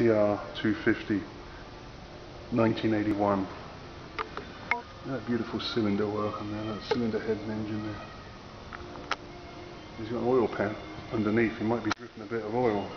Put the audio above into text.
CR250 1981 that beautiful cylinder work on there, that cylinder head and engine there. He's got an oil pan underneath, he might be dripping a bit of oil.